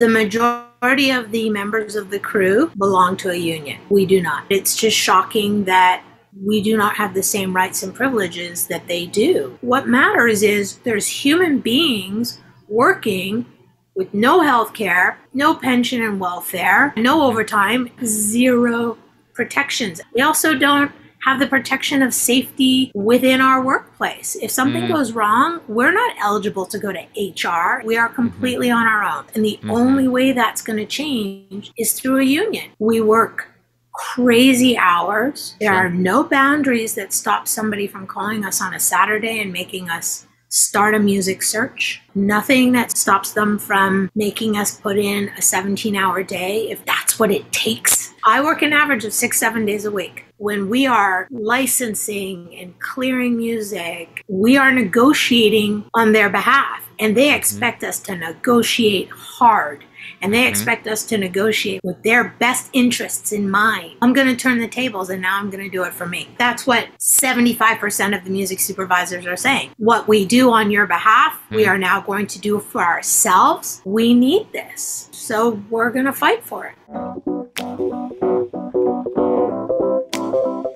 The majority of the members of the crew belong to a union. We do not. It's just shocking that we do not have the same rights and privileges that they do. What matters is there's human beings working with no health care, no pension and welfare, no overtime, zero protections. We also don't have the protection of safety within our workplace. If something mm goes wrong, we're not eligible to go to HR. We are mm-hmm. completely mm-hmm. on our own. And the mm-hmm. only way that's going to change is through a union. We work crazy hours. There sure. are no boundaries that stop somebody from calling us on a Saturday and making us start a music search. Nothing that stops them from making us put in a 17 hour day if that's what it takes. I work an average of six, seven days a week. When we are licensing and clearing music, we are negotiating on their behalf and they expect mm-hmm. us to negotiate hard and they mm-hmm. expect us to negotiate with their best interests in mind. I'm going to turn the tables and now I'm going to do it for me. That's what 75% of the music supervisors are saying. What we do on your behalf, mm-hmm. we are now going to do for ourselves. We need this. So we're going to fight for it.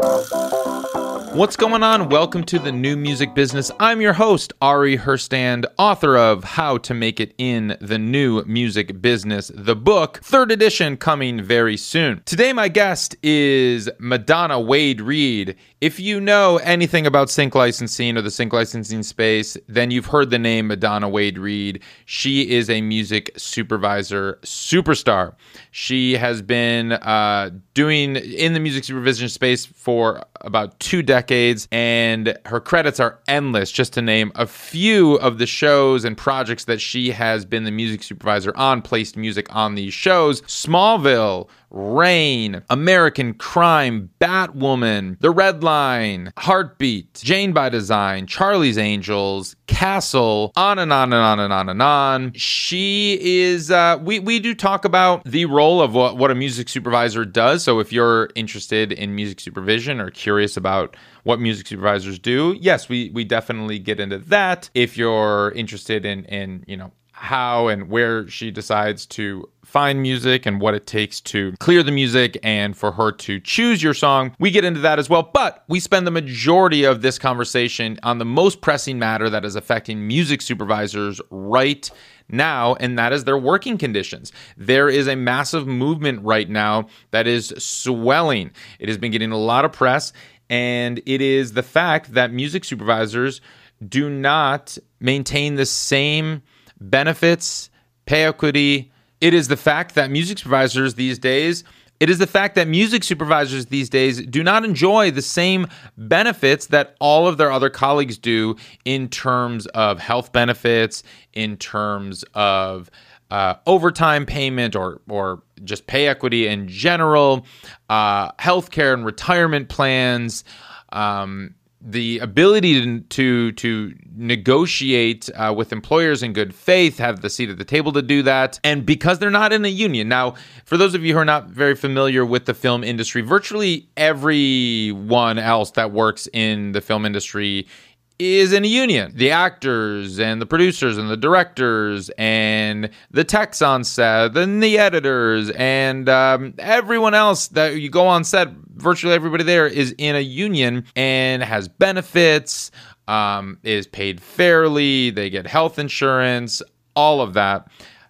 Música What's going on? Welcome to the new music business. I'm your host, Ari Herstand, author of How to Make It in the New Music Business, the book, third edition coming very soon. Today, my guest is Madonna Wade Reed. If you know anything about sync licensing or the sync licensing space, then you've heard the name Madonna Wade Reed. She is a music supervisor superstar. She has been uh, doing in the music supervision space for about two decades, and her credits are endless, just to name a few of the shows and projects that she has been the music supervisor on, placed music on these shows. Smallville, Reign, American Crime, Batwoman, The Red Line, Heartbeat, Jane by Design, Charlie's Angels, Castle, on and on and on and on and on. She is, uh, we, we do talk about the role of what, what a music supervisor does. So if you're interested in music supervision or curious about what music supervisors do, yes, we, we definitely get into that. If you're interested in, in, you know, how and where she decides to find music and what it takes to clear the music and for her to choose your song. We get into that as well, but we spend the majority of this conversation on the most pressing matter that is affecting music supervisors right now, and that is their working conditions. There is a massive movement right now that is swelling. It has been getting a lot of press, and it is the fact that music supervisors do not maintain the same benefits, pay equity. It is the fact that music supervisors these days, it is the fact that music supervisors these days do not enjoy the same benefits that all of their other colleagues do in terms of health benefits, in terms of uh, overtime payment or or just pay equity in general, uh, healthcare and retirement plans. Um, the ability to to, negotiate uh, with employers in good faith, have the seat at the table to do that, and because they're not in a union. Now, for those of you who are not very familiar with the film industry, virtually everyone else that works in the film industry is in a union. The actors and the producers and the directors and the techs on set and the editors and um, everyone else that you go on set, virtually everybody there is in a union and has benefits, um, is paid fairly, they get health insurance, all of that.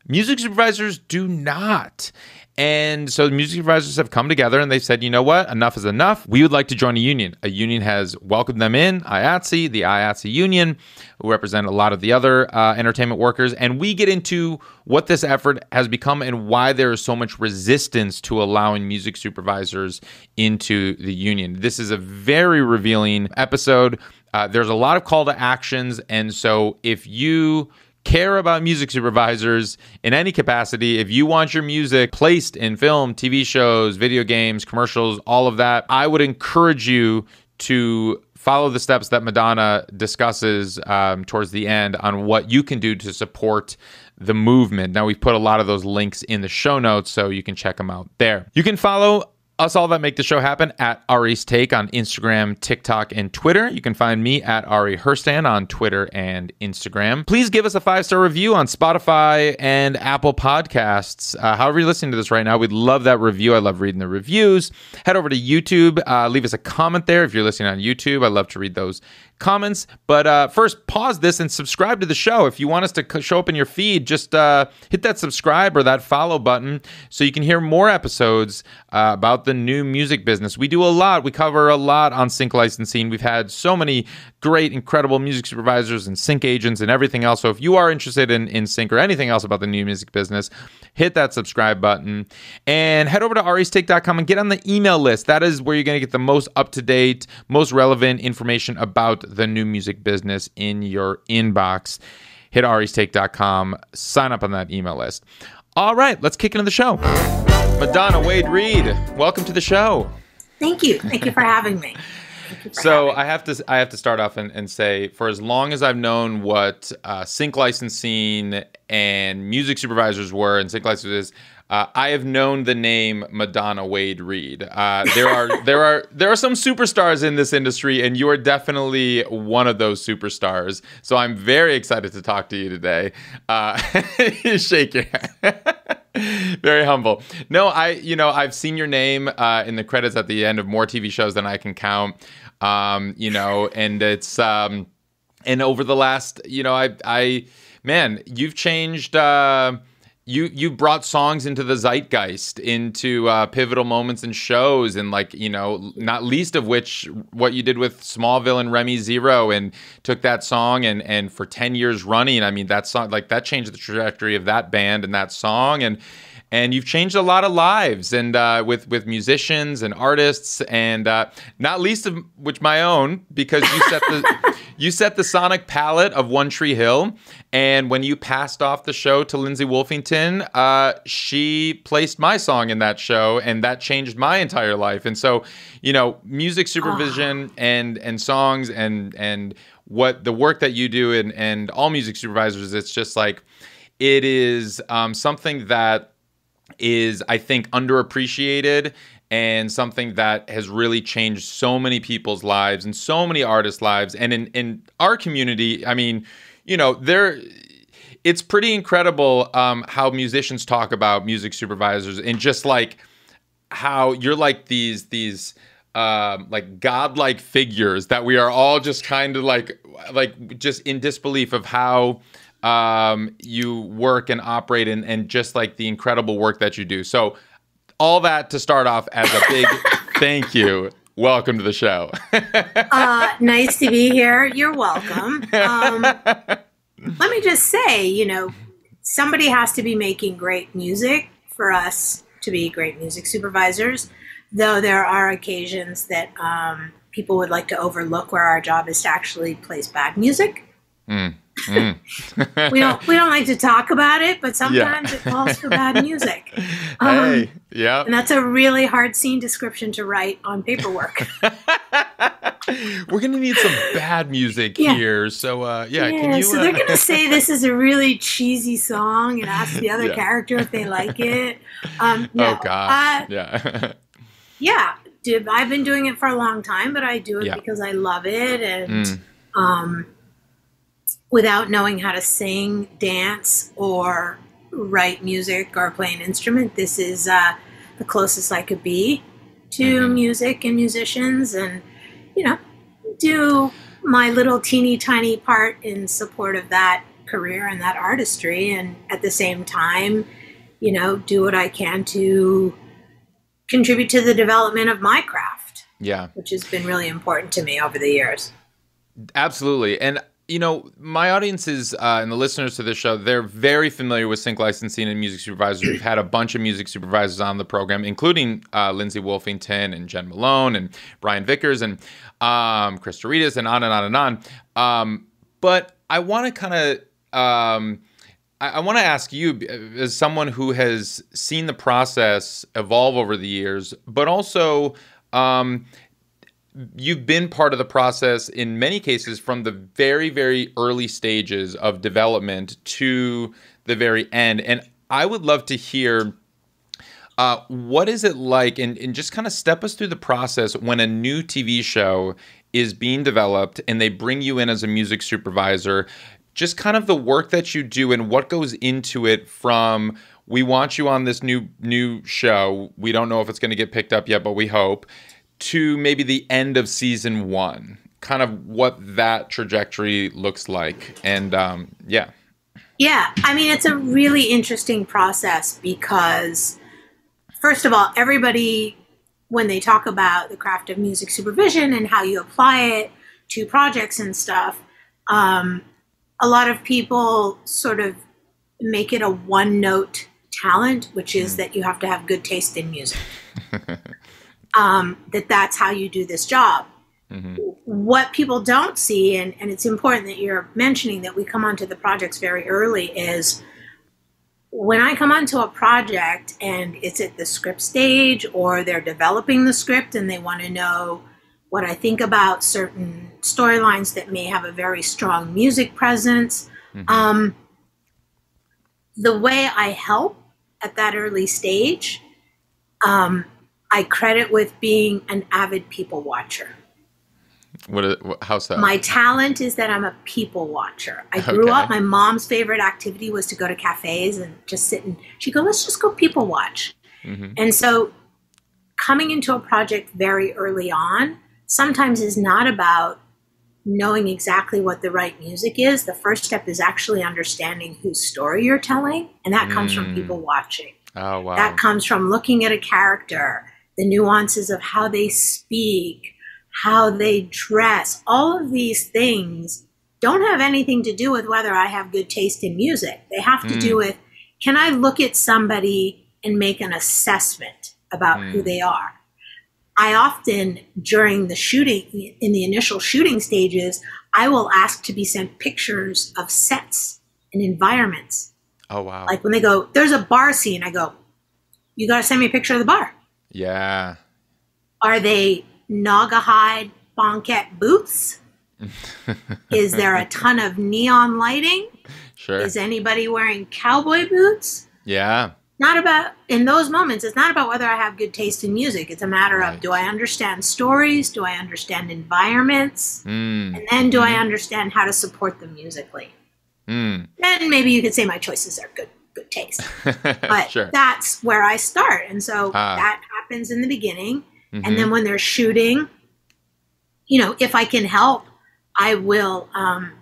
Music supervisors do not. And so the music supervisors have come together and they've said, you know what, enough is enough. We would like to join a union. A union has welcomed them in, IATSE, the IATSE union, who represent a lot of the other uh, entertainment workers. And we get into what this effort has become and why there is so much resistance to allowing music supervisors into the union. This is a very revealing episode. Uh, there's a lot of call to actions. And so if you care about music supervisors in any capacity, if you want your music placed in film, TV shows, video games, commercials, all of that, I would encourage you to follow the steps that Madonna discusses um, towards the end on what you can do to support the movement. Now, we've put a lot of those links in the show notes, so you can check them out there. You can follow us all that make the show happen at Ari's Take on Instagram, TikTok, and Twitter. You can find me at Ari Herstand on Twitter and Instagram. Please give us a five star review on Spotify and Apple Podcasts. Uh, however, you're listening to this right now, we'd love that review. I love reading the reviews. Head over to YouTube, uh, leave us a comment there if you're listening on YouTube. I love to read those comments. But uh, first, pause this and subscribe to the show. If you want us to show up in your feed, just uh, hit that subscribe or that follow button so you can hear more episodes uh, about the new music business. We do a lot. We cover a lot on sync licensing. We've had so many great, incredible music supervisors and sync agents and everything else. So if you are interested in, in sync or anything else about the new music business, hit that subscribe button and head over to aristake.com and get on the email list. That is where you're going to get the most up to date, most relevant information about the new music business in your inbox. Hit aristake.com, sign up on that email list. All right, let's kick into the show. Madonna Wade Reed, welcome to the show. Thank you. Thank you for having me. So I have to I have to start off and, and, say for as long as I've known what uh, sync licensing and music supervisors were and sync licenses, uh, I have known the name Madonna Wade Reed. Uh, there are there are there are some superstars in this industry, and you are definitely one of those superstars. So I'm very excited to talk to you today. Uh, shake your very humble. No, I you know I've seen your name uh, in the credits at the end of more TV shows than I can count. Um, you know, and it's um, and over the last you know I I man you've changed. Uh, you you brought songs into the zeitgeist into uh, pivotal moments and shows and like you know not least of which what you did with smallville and remy zero and took that song and and for 10 years running i mean that song like that changed the trajectory of that band and that song and and you've changed a lot of lives and uh, with with musicians and artists and uh, not least of which my own because you set the you set the sonic palette of One Tree Hill and when you passed off the show to Lindsay Wolfington uh, she placed my song in that show and that changed my entire life and so you know music supervision oh. and and songs and and what the work that you do and and all music supervisors it's just like it is um, something that is, I think, underappreciated and something that has really changed so many people's lives and so many artists' lives. And in, in our community, I mean, you know, there it's pretty incredible um, how musicians talk about music supervisors and just like how you're like these these um, like godlike figures that we are all just kind of like like just in disbelief of how um, you work and operate and, and just like the incredible work that you do. So, all that to start off as a big thank you. Welcome to the show. uh, nice to be here. You're welcome. Um, let me just say, you know, somebody has to be making great music for us to be great music supervisors, though there are occasions that um, people would like to overlook where our job is to actually place bad music. Mm. Mm. we don't we don't like to talk about it, but sometimes yeah. it calls for bad music. Um, hey, yeah, and that's a really hard scene description to write on paperwork. We're gonna need some bad music yeah. here, so uh, yeah. yeah you, so uh... they're gonna say this is a really cheesy song and ask the other character if they like it. Um, no, oh God, uh, yeah, yeah. I've been doing it for a long time, but I do it because I love it and. Mm. Um, without knowing how to sing, dance, or write music or play an instrument. This is uh, the closest I could be to mm-hmm. music and musicians, and you know, do my little teeny tiny part in support of that career and that artistry, and at the same time, you know, do what I can to contribute to the development of my craft. Yeah, which has been really important to me over the years. Absolutely, and you know, my audiences uh, and the listeners to this show, they're very familiar with sync licensing and music supervisors. We've had a bunch of music supervisors on the program, including uh, Lindsay Wolfington and Jen Malone and Brian Vickers and um, Chris Douridas and on and on and on. Um, but I want to kind of. Um, I, I want to ask you, as someone who has seen the process evolve over the years, but also um, you've been part of the process in many cases from the very very early stages of development to the very end and i would love to hear Uh, what is it like? And, and just kind of step us through the process when a new TV show is being developed and they bring you in as a music supervisor. Just kind of the work that you do and what goes into it from we want you on this new new show. We don't know if it's going to get picked up yet, but we hope to maybe the end of season one. Kind of what that trajectory looks like, and um, yeah. Yeah, I mean it's a really interesting process because first of all, everybody when they talk about the craft of music supervision and how you apply it to projects and stuff, um, a lot of people sort of make it a one note talent, which is mm. that you have to have good taste in music. um, that that's how you do this job. Mm-hmm. What people don't see, and, and it's important that you're mentioning that we come onto the projects very early, is when I come onto a project and it's at the script stage or they're developing the script and they want to know what I think about certain storylines that may have a very strong music presence. Mm-hmm. Um, the way I help at that early stage, um, I credit with being an avid people watcher. What? how's that? My talent is that I'm a people watcher. I grew okay. up. My mom's favorite activity was to go to cafes and just sit and she'd go, "Let's just go people watch." Mm-hmm. And so, coming into a project very early on sometimes is not about knowing exactly what the right music is. The first step is actually understanding whose story you're telling, and that comes mm. from people watching. Oh wow! That comes from looking at a character, the nuances of how they speak how they dress, all of these things don't have anything to do with whether I have good taste in music. They have to mm. do with can I look at somebody and make an assessment about mm. who they are? I often, during the shooting, in the initial shooting stages, I will ask to be sent pictures of sets and environments. Oh, wow. Like when they go, there's a bar scene, I go, you got to send me a picture of the bar. Yeah. Are they Naugahyde Banquet boots? is there a ton of neon lighting? Sure. Is anybody wearing cowboy boots? Yeah. Not about in those moments. It's not about whether I have good taste in music. It's a matter right. of do I understand stories? Do I understand environments? Mm. And then do mm. I understand how to support them musically? Mm. Then maybe you could say my choices are good good taste. But sure. that's where I start. And so ah. that happens in the beginning. Mm-hmm. And then when they're shooting, you know, if I can help, I will um,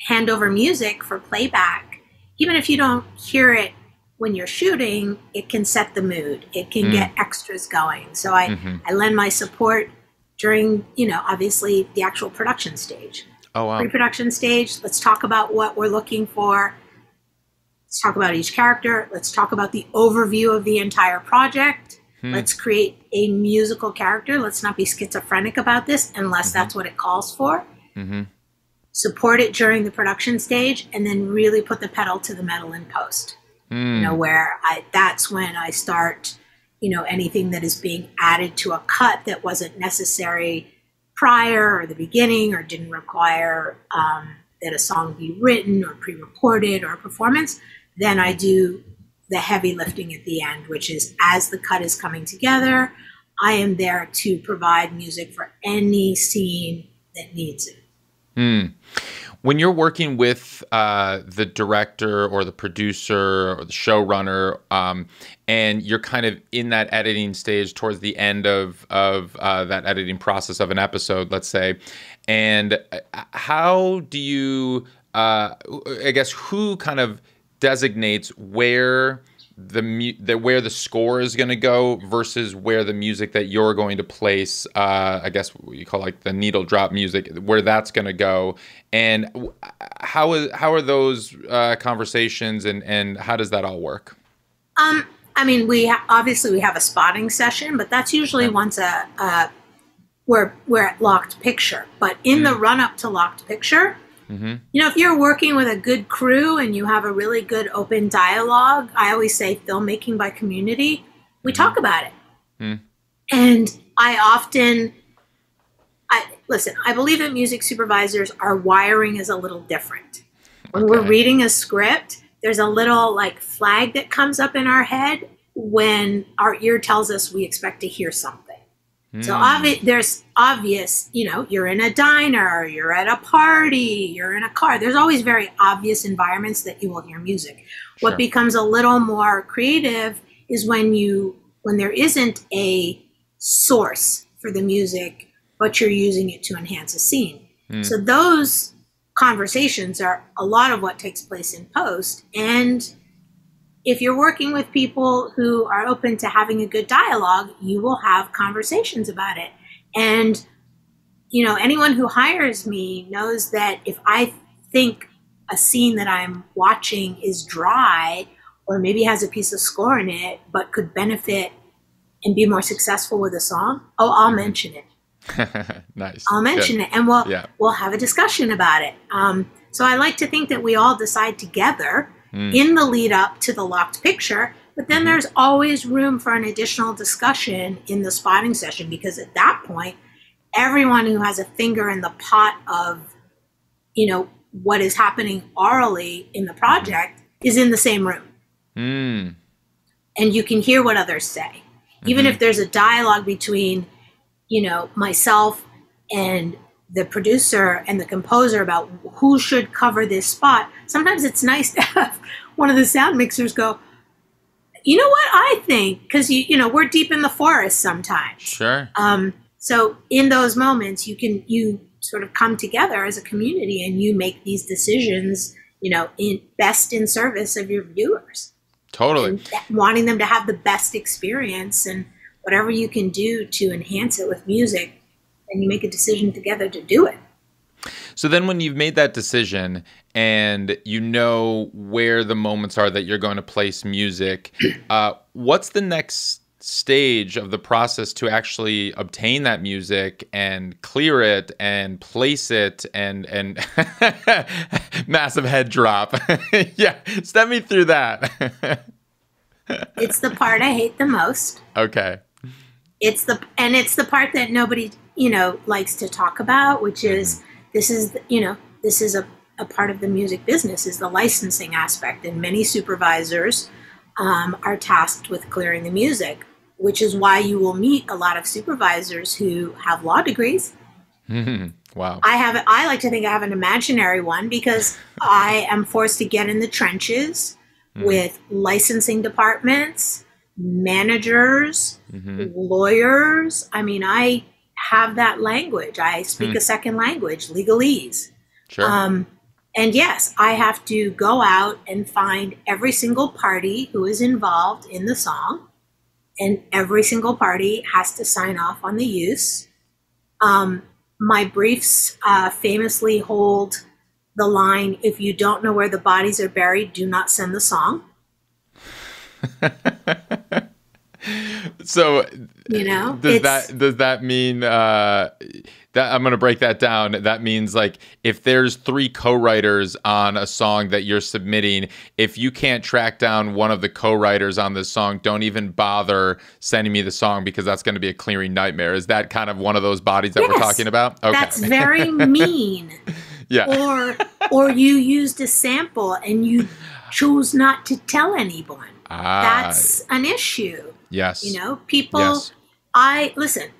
hand over music for playback. Even if you don't hear it when you're shooting, it can set the mood. It can mm. get extras going. So I, mm-hmm. I lend my support during, you know, obviously the actual production stage. Oh, wow. Pre-production stage. Let's talk about what we're looking for. Let's talk about each character. Let's talk about the overview of the entire project. Hmm. Let's create a musical character. Let's not be schizophrenic about this unless mm-hmm. that's what it calls for. Mm-hmm. Support it during the production stage, and then really put the pedal to the metal in post. Mm. You know, where I that's when I start, you know, anything that is being added to a cut that wasn't necessary prior or the beginning or didn't require um, that a song be written or pre-recorded or a performance. Then I do the heavy lifting at the end, which is as the cut is coming together, I am there to provide music for any scene that needs it. Mm. When you're working with uh, the director or the producer or the showrunner, um, and you're kind of in that editing stage towards the end of of uh, that editing process of an episode, let's say, and uh, how do you, uh, I guess, who kind of designates where the, mu- the where the score is going to go versus where the music that you're going to place uh, i guess what you call like the needle drop music where that's going to go and how is how are those uh, conversations and and how does that all work um i mean we ha- obviously we have a spotting session but that's usually yeah. once a, a we're we're at locked picture but in mm. the run up to locked picture Mm-hmm. You know, if you're working with a good crew and you have a really good open dialogue, I always say filmmaking by community, we mm-hmm. talk about it. Mm. And I often, I listen, I believe that music supervisors, our wiring is a little different. When okay. we're reading a script, there's a little like flag that comes up in our head when our ear tells us we expect to hear something. So hmm. obvi- there's obvious, you know, you're in a diner, you're at a party, you're in a car. There's always very obvious environments that you will hear music. Sure. What becomes a little more creative is when you when there isn't a source for the music, but you're using it to enhance a scene. Hmm. So those conversations are a lot of what takes place in post and if you're working with people who are open to having a good dialogue, you will have conversations about it. And, you know, anyone who hires me knows that if I think a scene that I'm watching is dry or maybe has a piece of score in it, but could benefit and be more successful with a song, oh, I'll mention it. nice. I'll mention it, and we'll Yeah. we'll have a discussion about it. Um, so I like to think that we all decide together Mm. in the lead up to the locked picture, but then Mhm. there's always room for an additional discussion in the spotting session because at that point, everyone who has a finger in the pot of, you know, what is happening orally in the project is in the same room Mm. and you can hear what others say. Even Mhm. if there's a dialogue between, you know, myself and the producer and the composer about who should cover this spot, sometimes it's nice to have one of the sound mixers go, you know what I think? Because you, you know, we're deep in the forest sometimes. Sure. Um, so in those moments, you can you sort of come together as a community and you make these decisions, you know, in best in service of your viewers Totally. that- wanting them to have the best experience and whatever you can do to enhance it with music and you make a decision together to do it So then, when you've made that decision and you know where the moments are that you're going to place music, uh, what's the next stage of the process to actually obtain that music and clear it and place it and and massive head drop? yeah, step me through that. it's the part i hate the most okay. it's the and it's the part that nobody you know likes to talk about which is this is you know this is a, a part of the music business is the licensing aspect and many supervisors um, are tasked with clearing the music which is why you will meet a lot of supervisors who have law degrees wow. I have I like to think I have an imaginary one because I am forced to get in the trenches with licensing departments, managers, Mhm. lawyers. I mean, I have that language. I speak Hmm. a second language, legalese. Sure. Um, and yes, I have to go out and find every single party who is involved in the song, and every single party has to sign off on the use. Um, my briefs uh, famously hold the line if you don't know where the bodies are buried, do not send the song. so You know, does that does that mean uh that I'm gonna break that down. That means like if there's three co-writers on a song that you're submitting, if you can't track down one of the co-writers on this song, don't even bother sending me the song because that's gonna be a clearing nightmare. Is that kind of one of those bodies that we're talking about? Okay. That's very mean. yeah. or or you used a sample and you chose not to tell anyone. Ah, That's an issue. Yes. You know, people Yes. I listen,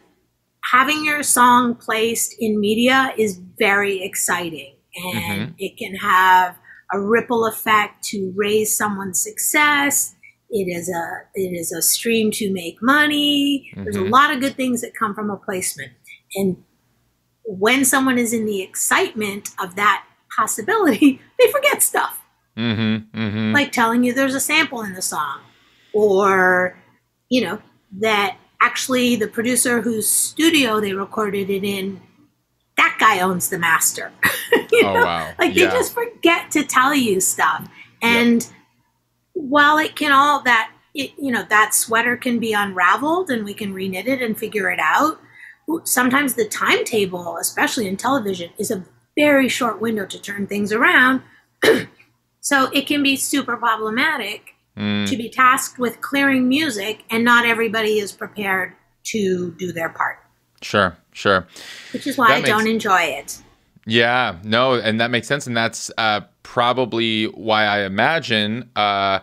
having your song placed in media is very exciting and it can have a ripple effect to raise someone's success. It is a it is a stream to make money. There's a Mhm. lot of good things that come from a placement. And when someone is in the excitement of that possibility, they forget stuff Mm-hmm. Mm-hmm. like telling you there's a sample in the song or you know that actually the producer whose studio they recorded it in that guy owns the master You oh know? wow. like yeah. they just forget to tell you stuff and while it can all that it, you know that sweater can be unraveled and we can reknit it and figure it out sometimes the timetable especially in television is a very short window to turn things around so it can be super problematic Mm, to be tasked with clearing music and not everybody is prepared to do their part sure. Sure. which is why That i makes- don't enjoy it Yeah, no, and that makes sense, and that's uh, probably why I imagine uh,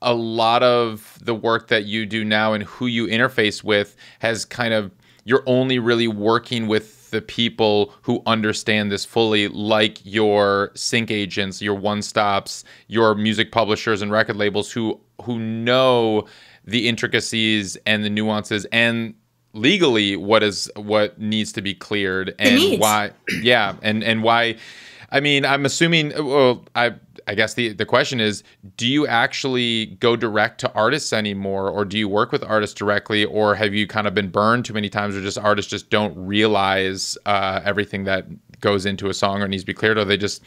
a lot of the work that you do now and who you interface with has kind of you're only really working with the people who understand this fully, like your sync agents, your one stops, your music publishers and record labels who who know the intricacies and the nuances and legally what is what needs to be cleared and why yeah and and why i mean i'm assuming well i i guess the the question is do you actually go direct to artists anymore or do you work with artists directly or have you kind of been burned too many times or just artists just don't realize uh, everything that goes into a song or needs to be cleared or they just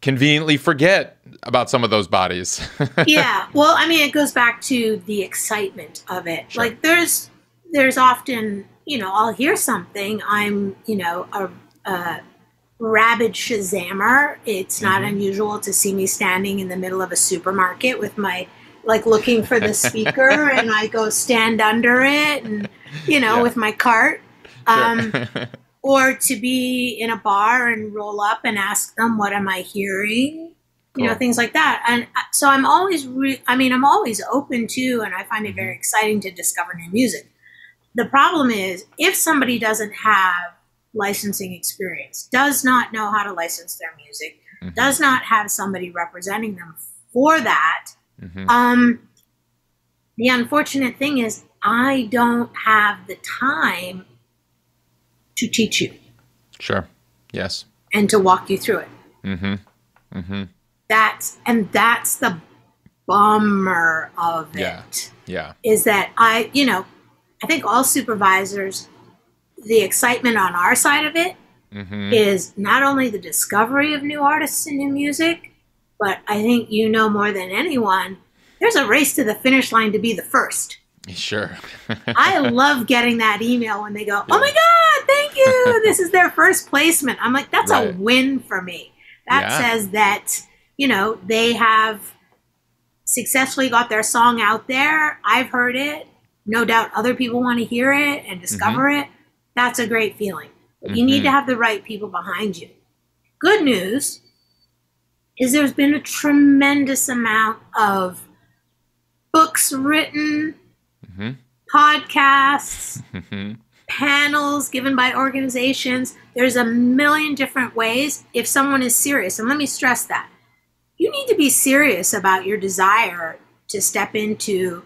conveniently forget about some of those bodies yeah well i mean it goes back to the excitement of it sure. like there's there's often, you know, I'll hear something. I'm, you know, a, a rabid Shazammer. It's not mm-hmm. unusual to see me standing in the middle of a supermarket with my, like, looking for the speaker, and I go stand under it, and you know, yeah. with my cart. Um, or to be in a bar and roll up and ask them, "What am I hearing?" Cool. You know, things like that. And uh, so I'm always, re- I mean, I'm always open to, and I find it very mm-hmm. exciting to discover new music. The problem is if somebody doesn't have licensing experience, does not know how to license their music, mm-hmm. does not have somebody representing them for that, mm-hmm. um, the unfortunate thing is I don't have the time to teach you. Sure. Yes. And to walk you through it. Mm-hmm. Mm-hmm. That's and that's the bummer of yeah. it. Yeah. Is that I, you know, I think all supervisors, the excitement on our side of it mm-hmm. is not only the discovery of new artists and new music, but I think you know more than anyone, there's a race to the finish line to be the first. Sure. I love getting that email when they go, "Oh my god, thank you. This is their first placement." I'm like, "That's right. a win for me." That yeah. says that, you know, they have successfully got their song out there. I've heard it no doubt other people want to hear it and discover mm-hmm. it, that's a great feeling. But mm-hmm. you need to mm-hmm. have the right people behind you. Good news is there's been a tremendous amount of books written, mm-hmm. podcasts, mm-hmm. panels given by organizations. There's a million different ways if someone is serious. And let me stress that. You need to be serious about your desire to step into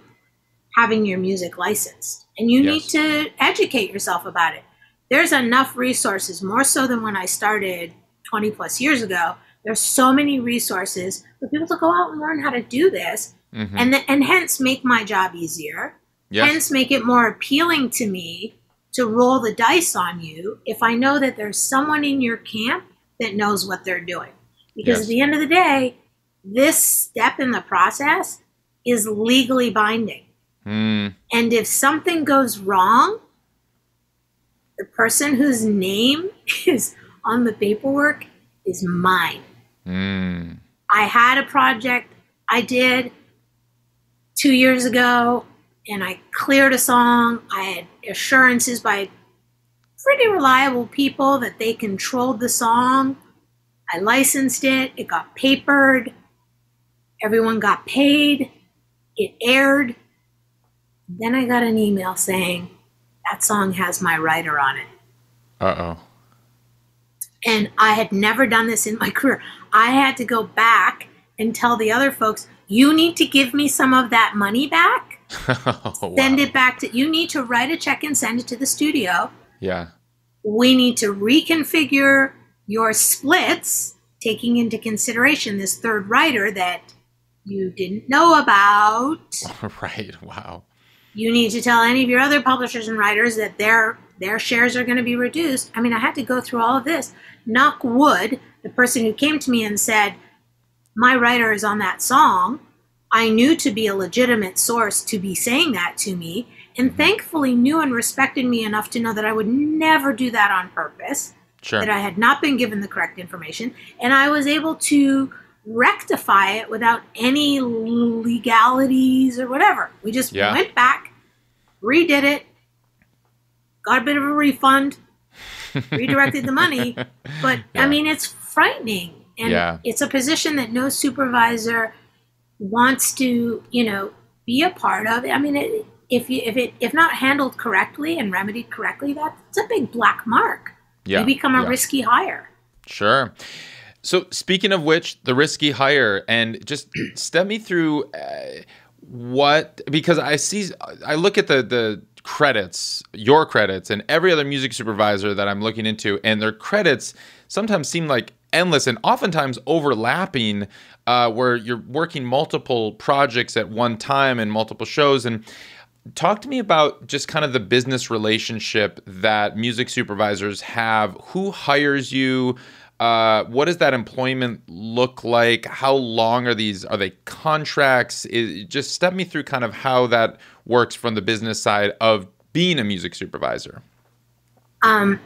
having your music licensed. And you yes. need to educate yourself about it. There's enough resources, more so than when I started 20 plus years ago. There's so many resources for people to go out and learn how to do this, mm-hmm. and th- and hence make my job easier. Yes. Hence make it more appealing to me to roll the dice on you if I know that there's someone in your camp that knows what they're doing. Because yes. at the end of the day, this step in the process is legally binding. Mm. And if something goes wrong, the person whose name is on the paperwork is mine. Mm. I had a project I did two years ago and I cleared a song. I had assurances by pretty reliable people that they controlled the song. I licensed it, it got papered, everyone got paid, it aired. Then I got an email saying that song has my writer on it. Uh oh. And I had never done this in my career. I had to go back and tell the other folks, you need to give me some of that money back. oh, wow. Send it back to you need to write a check and send it to the studio. Yeah. We need to reconfigure your splits, taking into consideration this third writer that you didn't know about. right. Wow you need to tell any of your other publishers and writers that their their shares are going to be reduced. I mean, I had to go through all of this. Knock wood, the person who came to me and said, My writer is on that song, I knew to be a legitimate source to be saying that to me, and mm-hmm. thankfully knew and respected me enough to know that I would never do that on purpose, sure. that I had not been given the correct information, and I was able to rectify it without any legalities or whatever. We just yeah. went back, redid it, got a bit of a refund, redirected the money. But yeah. I mean, it's frightening. And yeah. it's a position that no supervisor wants to, you know, be a part of. I mean, it, if you if it if not handled correctly and remedied correctly, that's a big black mark. Yeah, you become a yeah. risky hire. Sure. So speaking of which, the risky hire, and just step me through uh, what because I see I look at the the credits, your credits, and every other music supervisor that I'm looking into, and their credits sometimes seem like endless and oftentimes overlapping, uh, where you're working multiple projects at one time and multiple shows. And talk to me about just kind of the business relationship that music supervisors have. Who hires you? Uh, what does that employment look like? How long are these? Are they contracts? Is, just step me through kind of how that works from the business side of being a music supervisor. Um,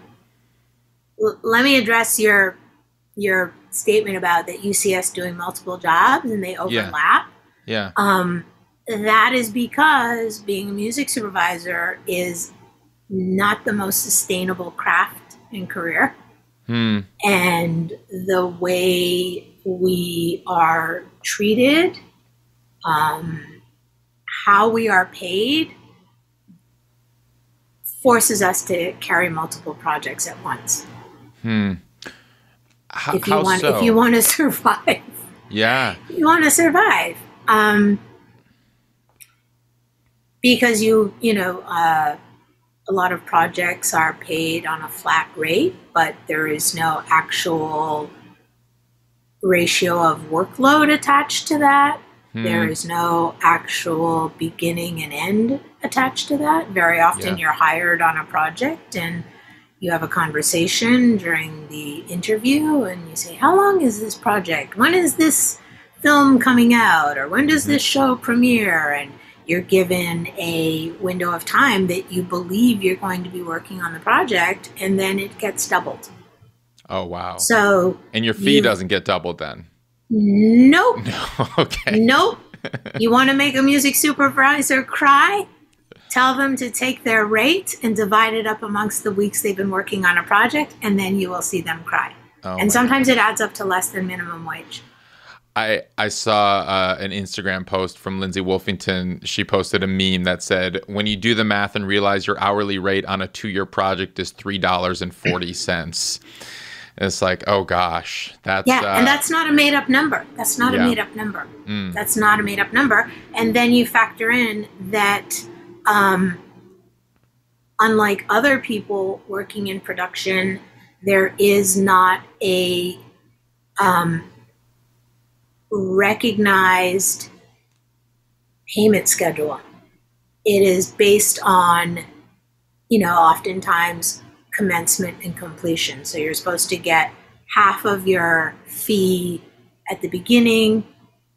let me address your your statement about that UCS doing multiple jobs and they overlap. Yeah. Um, that is because being a music supervisor is not the most sustainable craft and career. Hmm. And the way we are treated, um, how we are paid, forces us to carry multiple projects at once. Hmm. How, if you want, so? if you want to survive, yeah. you want to survive. Um, because you, you know, uh, a lot of projects are paid on a flat rate, but there is no actual ratio of workload attached to that. Hmm. There is no actual beginning and end attached to that. Very often Yeah. you're hired on a project and you have a conversation during the interview and you say, How long is this project? When is this film coming out? Or when does this show premiere? And you're given a window of time that you believe you're going to be working on the project, and then it gets doubled. Oh wow. So, and your fee you- doesn't get doubled then. nope. okay. Nope. You want to make a music supervisor cry? Tell them to take their rate and divide it up amongst the weeks they've been working on a project, and then you will see them cry. Oh, and sometimes it adds up to less than minimum wage. I I saw uh, an Instagram post from Lindsay Wolfington. She posted a meme that said, "When you do the math and realize your hourly rate on a two-year project is three dollars and forty cents." It's like, oh gosh, that's Yeah, uh, and that's not a made up number. That's not Yeah. a made up number. Mm. That's not a made up number. And then you factor in that, um, unlike other people working in production, there is not a um, recognized payment schedule. It is based on, you know, oftentimes commencement and completion. So you're supposed to get half of your fee at the beginning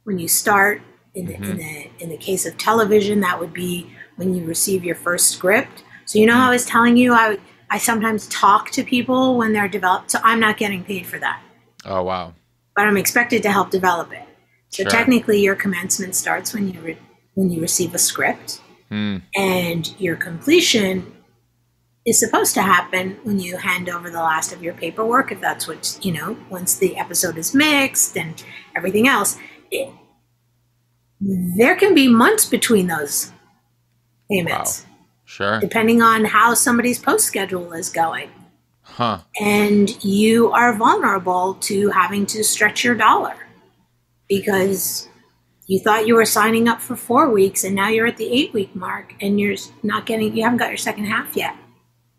when you start. In the, in mm-hmm. the in the case of television, that would be when you receive your first script. So you know how I was telling you, I I sometimes talk to people when they're developed. So I'm not getting paid for that, oh wow, but I'm expected to help develop it. So Sure. technically, your commencement starts when you re- when you receive a script Hmm. and your completion is supposed to happen when you hand over the last of your paperwork if that's what you know once the episode is mixed and everything else it, there can be months between those payments sure, depending on how somebody's post schedule is going huh? and you are vulnerable to having to stretch your dollar because you thought you were signing up for four weeks and now you're at the eight week mark and you're not getting you haven't got your second half yet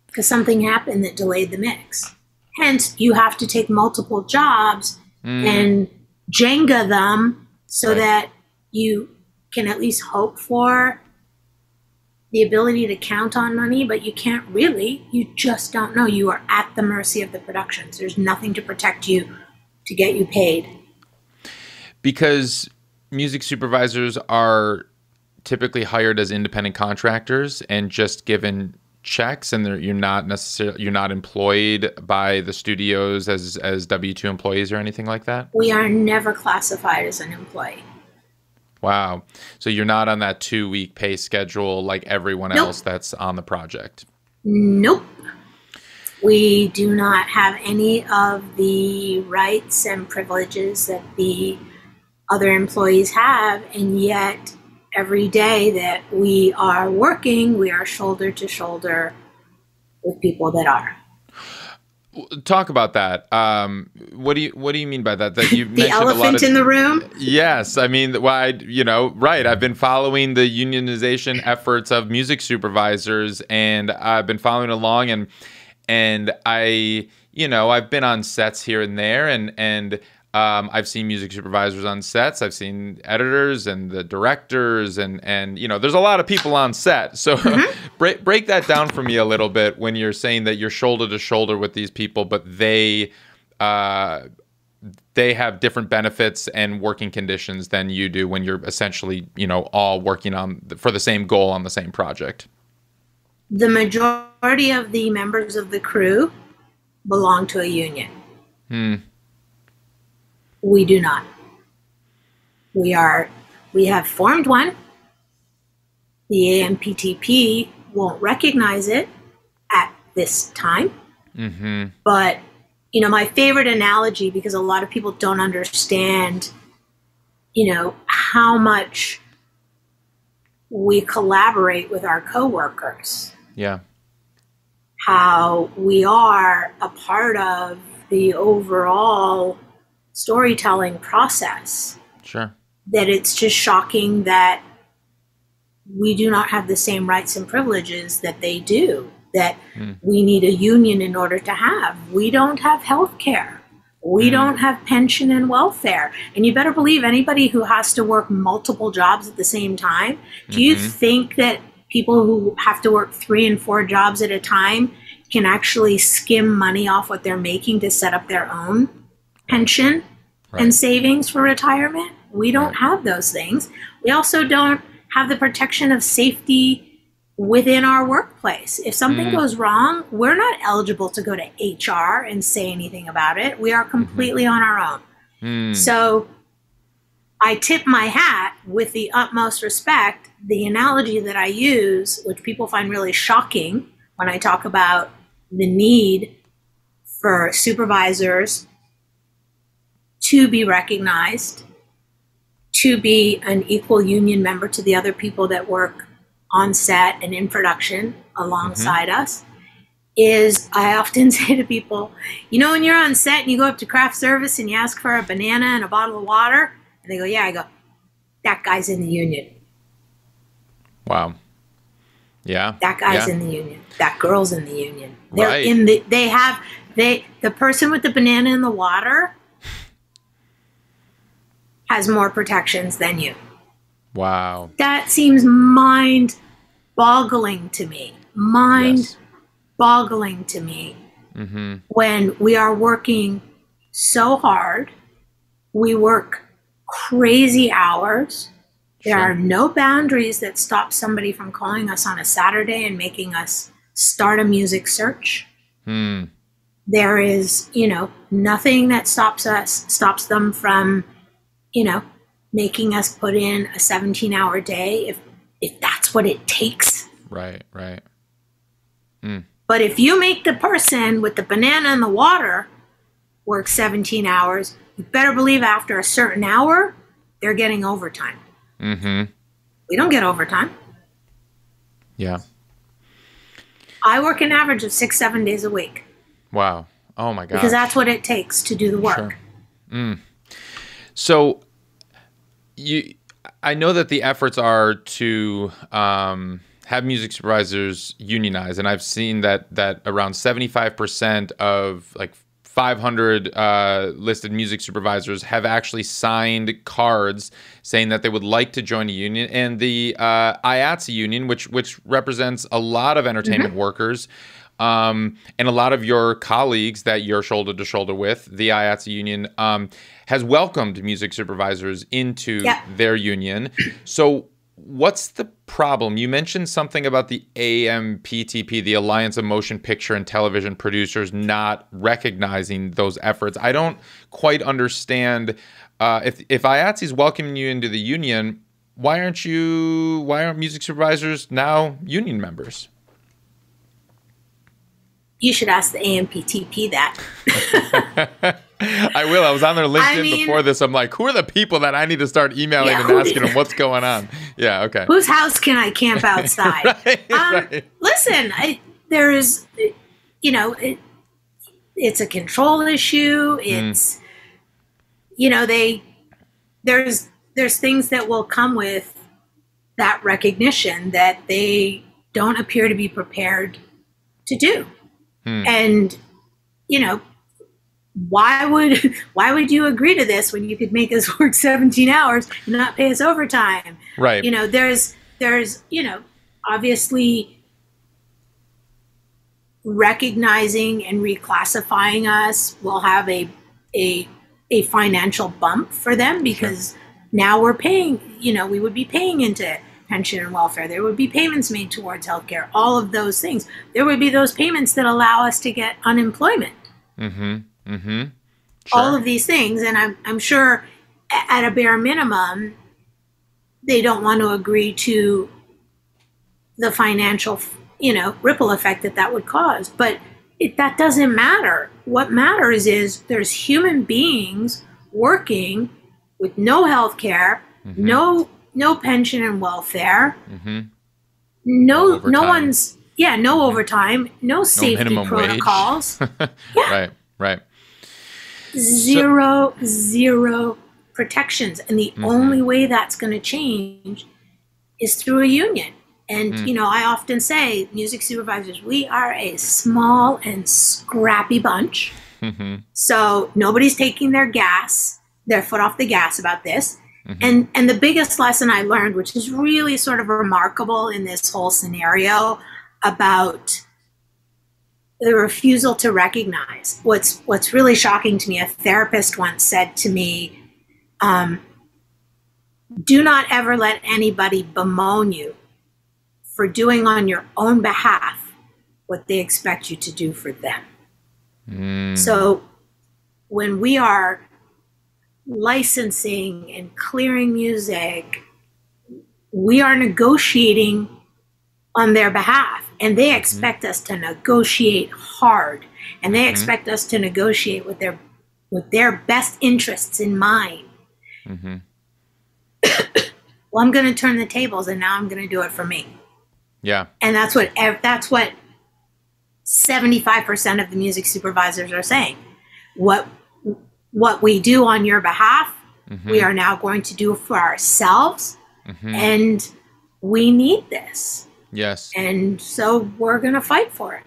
because something happened that delayed the mix hence you have to take multiple jobs Mm. and jenga them so Right. that you can at least hope for the ability to count on money, but you can't really. You just don't know. You are at the mercy of the productions. There's nothing to protect you to get you paid. because music supervisors are typically hired as independent contractors and just given checks and you're not necessarily you're not employed by the studios as as W2 employees or anything like that. We are never classified as an employee. Wow. So you're not on that 2 week pay schedule like everyone Nope. else that's on the project. Nope. We do not have any of the rights and privileges that the other employees have, and yet every day that we are working, we are shoulder to shoulder with people that are. Talk about that. Um, what do you What do you mean by that? That you the elephant of, in the room. Yes, I mean, why? You know, right? I've been following the unionization efforts of music supervisors, and I've been following along, and and I, you know, I've been on sets here and there, and and um, I've seen music supervisors on sets. I've seen editors and the directors, and and you know, there's a lot of people on set. So mm-hmm. break break that down for me a little bit when you're saying that you're shoulder to shoulder with these people, but they uh, they have different benefits and working conditions than you do when you're essentially you know all working on the, for the same goal on the same project. The majority of the members of the crew belong to a union. Hmm. We do not. We are we have formed one. The AMPTP won't recognize it at this time. Mm-hmm. But you know, my favorite analogy because a lot of people don't understand, you know, how much we collaborate with our coworkers. Yeah. How we are a part of the overall storytelling process. Sure. That it's just shocking that we do not have the same rights and privileges that they do, that mm. we need a union in order to have. We don't have health care. We mm. don't have pension and welfare. And you better believe anybody who has to work multiple jobs at the same time, do mm-hmm. you think that people who have to work three and four jobs at a time can actually skim money off what they're making to set up their own pension right. and savings for retirement. We don't right. have those things. We also don't have the protection of safety within our workplace. If something mm. goes wrong, we're not eligible to go to HR and say anything about it. We are completely mm-hmm. on our own. Mm. So I tip my hat with the utmost respect. The analogy that I use, which people find really shocking when I talk about the need for supervisors to be recognized, to be an equal union member to the other people that work on set and in production alongside mm-hmm. us is I often say to people, you know, when you're on set and you go up to craft service and you ask for a banana and a bottle of water, and they go, yeah, I go, that guy's in the union. Wow. Yeah. That guy's yeah. in the union. That girl's in the union. They're right. in the they have they the person with the banana and the water has more protections than you. Wow. That seems mind boggling to me. Mind yes. boggling to me. Mm-hmm. When we are working so hard, we work crazy hours. There sure. are no boundaries that stop somebody from calling us on a Saturday and making us start a music search. Hmm. There is, you know, nothing that stops us, stops them from you know, making us put in a 17 hour day if if that's what it takes. Right, right. Mm. But if you make the person with the banana and the water work 17 hours, you better believe after a certain hour, they're getting overtime. Mm-hmm. We don't get overtime. Yeah. I work an average of six, seven days a week. Wow. Oh my God. Because that's what it takes to do the work. Sure. Mm. So you, I know that the efforts are to um, have music supervisors unionize, and I've seen that that around seventy five percent of like 500 uh, listed music supervisors have actually signed cards saying that they would like to join a union. And the uh, IATSE union, which which represents a lot of entertainment mm-hmm. workers, um, and a lot of your colleagues that you're shoulder to shoulder with, the IATSE union, um, has welcomed music supervisors into yeah. their union. So, what's the problem? You mentioned something about the AMPTP, the Alliance of Motion Picture and Television Producers, not recognizing those efforts. I don't quite understand. Uh, if if IATSE is welcoming you into the union, why aren't you? Why aren't music supervisors now union members? You should ask the AMPTP that. I will. I was on their LinkedIn I mean, before this. I'm like, who are the people that I need to start emailing yeah, and asking them what's going on? Yeah, okay. Whose house can I camp outside? right, um, right. Listen, I, there is, you know, it, it's a control issue. Hmm. It's, mm. you know, they there's there's things that will come with that recognition that they don't appear to be prepared to do. Mm. And you know, why would why would you agree to this when you could make us work 17 hours and not pay us overtime? Right. You know, there's there's, you know, obviously recognizing and reclassifying us will have a a a financial bump for them because sure. now we're paying, you know, we would be paying into pension and welfare. There would be payments made towards healthcare, all of those things. There would be those payments that allow us to get unemployment. Mm-hmm. Mm-hmm. Sure. All of these things. And I'm, I'm sure at a bare minimum, they don't want to agree to the financial, you know, ripple effect that that would cause. But it, that doesn't matter. What matters is there's human beings working with no health care, mm-hmm. no no pension and welfare, mm-hmm. no no, no one's yeah no overtime, no safety no protocols. yeah. Right, right. Zero so, zero protections, and the mm-hmm. only way that's going to change is through a union. And, mm. you know, I often say, music supervisors, we are a small and scrappy bunch. Mm-hmm. So nobody's taking their gas, their foot off the gas about this. Mm-hmm. And and the biggest lesson I learned, which is really sort of remarkable in this whole scenario about the refusal to recognize what's what's really shocking to me. A therapist once said to me, um, "Do not ever let anybody bemoan you for doing on your own behalf what they expect you to do for them. Mm. So when we are licensing and clearing music, we are negotiating on their behalf and they mm-hmm. expect mm-hmm. us to negotiate hard and they mm-hmm. expect us to negotiate with their with their best interests in mind mm-hmm. well i'm going to turn the tables and now i'm going to do it for me yeah. And that's what that's what 75% of the music supervisors are saying. What what we do on your behalf, mm-hmm. we are now going to do for ourselves. Mm-hmm. And we need this. Yes. And so we're going to fight for it.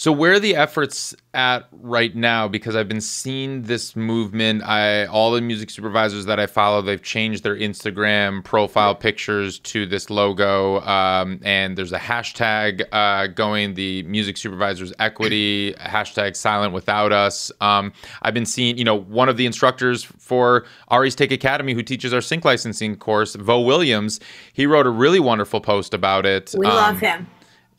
So where are the efforts at right now? Because I've been seeing this movement. I all the music supervisors that I follow, they've changed their Instagram profile pictures to this logo, um, and there's a hashtag uh, going. The music supervisors equity hashtag silent without us. Um, I've been seeing, you know, one of the instructors for Ari's Take Academy, who teaches our sync licensing course, Vo Williams. He wrote a really wonderful post about it. We um, love him